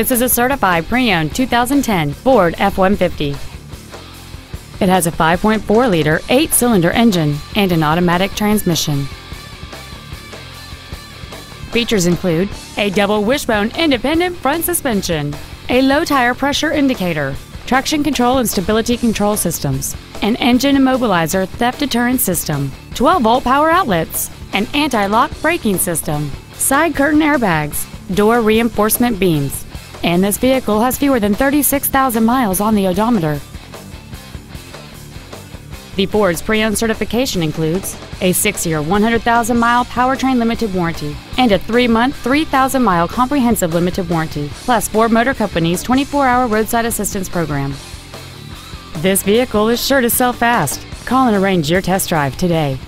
This is a certified pre-owned 2010 Ford F-150. It has a 5.4-liter, 8-cylinder engine and an automatic transmission. Features include a double wishbone independent front suspension, a low tire pressure indicator, traction control and stability control systems, an engine immobilizer theft deterrent system, 12 volt power outlets, an anti lock braking system, side curtain airbags, door reinforcement beams, and this vehicle has fewer than 36,000 miles on the odometer. The Ford's pre-owned certification includes a 6-year, 100,000-mile powertrain limited warranty and a 3-month, 3,000-mile comprehensive limited warranty, plus Ford Motor Company's 24-hour roadside assistance program. This vehicle is sure to sell fast. Call and arrange your test drive today.